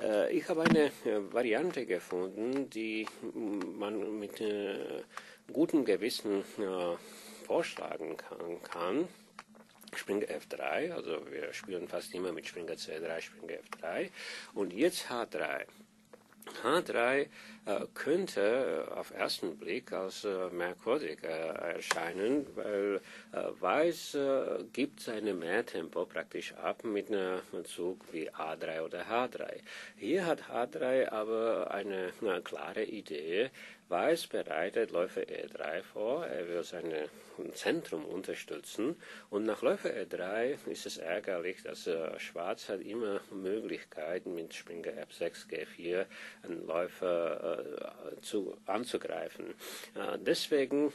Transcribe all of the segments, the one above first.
Äh, ich habe eine Variante gefunden, die man mit gutem Gewissen vorschlagen kann. kann. Springer F3, also wir spielen fast immer mit Springer C3, Springer F3 und jetzt H3. H3 äh, könnte auf ersten Blick als äh, merkwürdig äh, erscheinen, weil äh, Weiß äh, gibt seine Mehrtempo praktisch ab mit einem Zug wie A3 oder H3. Hier hat H3 aber eine, eine klare Idee, Weiß bereitet Läufer E3 vor, er will sein Zentrum unterstützen und nach Läufer E3 ist es ärgerlich, dass äh, Schwarz hat immer Möglichkeiten mit Springer F6, G4 einen Läufer äh, zu, anzugreifen. Äh, deswegen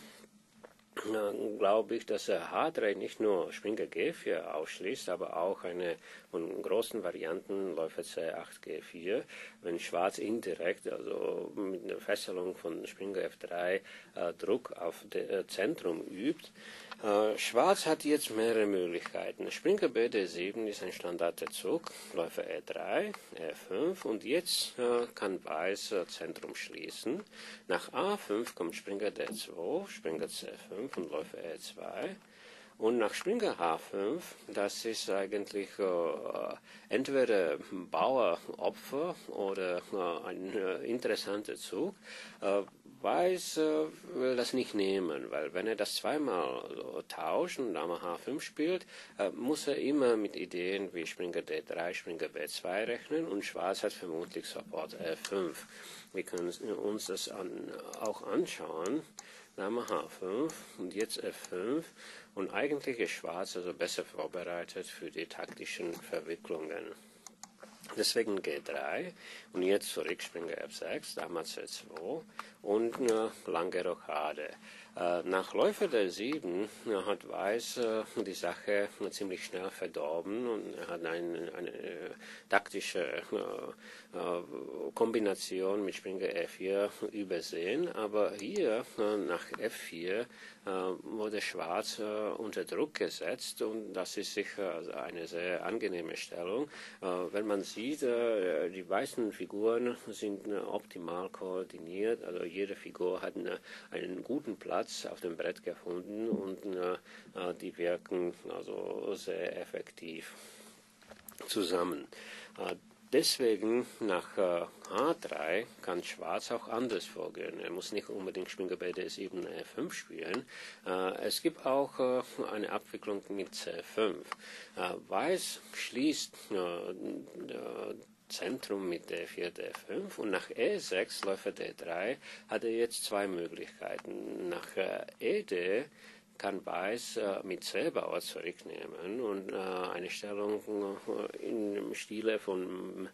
glaube ich, dass H3 nicht nur Springer G4 ausschließt, aber auch eine von großen Varianten Läufer C8 G4. Wenn Schwarz indirekt, also mit einer Fesselung von Springer F3 äh, Druck auf das äh, Zentrum übt, äh, Schwarz hat jetzt mehrere Möglichkeiten. Springer BD7 ist ein Standardzug, Läufer E3, E5 und jetzt äh, kann Weiß äh, Zentrum schließen. Nach A5 kommt Springer D2, Springer C5 und Läufer E2. Und nach Springer H5, das ist eigentlich äh, entweder Baueropfer oder äh, ein äh, interessanter Zug. Weiß äh, will das nicht nehmen, weil wenn er das zweimal so tauscht und Dame H5 spielt, äh, muss er immer mit Ideen wie Springer D3, Springer B2 rechnen und Schwarz hat vermutlich Support F5. Wir können uns das an, auch anschauen. Dame H5 und jetzt F5 und eigentlich ist Schwarz also besser vorbereitet für die taktischen Verwicklungen. Deswegen G3 und jetzt zurück Springer F6, damals C2 und eine lange Rochade. Äh, nach Läufer der 7 hat Weiß äh, die Sache ziemlich schnell verdorben und hat eine, eine taktische äh, Kombination mit Springer F4 übersehen. Aber hier nach F4 wurde Schwarz unter Druck gesetzt und das ist sicher eine sehr angenehme Stellung. Wenn man sieht, die weißen Figuren sind optimal koordiniert, also jede Figur hat eine, einen guten Platz auf dem Brett gefunden und äh, die wirken also sehr effektiv zusammen. Äh, deswegen nach äh, H3 kann Schwarz auch anders vorgehen. Er muss nicht unbedingt Springer bei D7 E5 spielen. Äh, es gibt auch äh, eine Abwicklung mit C5. Äh, Weiß schließt äh, Zentrum mit D4, D5 und nach E6 Läufer D3 hat er jetzt zwei Möglichkeiten. Nach äh, ED kann Weiß äh, mit Zellbauer zurücknehmen und äh, eine Stellung äh, im Stile von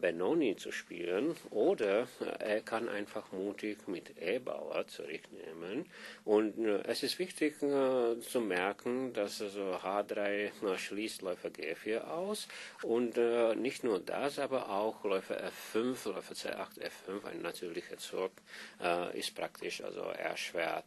Benoni zu spielen. Oder er kann einfach mutig mit E-Bauer zurücknehmen. Und es ist wichtig zu merken, dass also H3 schließt Läufer G4 aus. Und nicht nur das, aber auch Läufer F5, Läufer C8, F5, ein natürlicher Zug, ist praktisch also erschwert.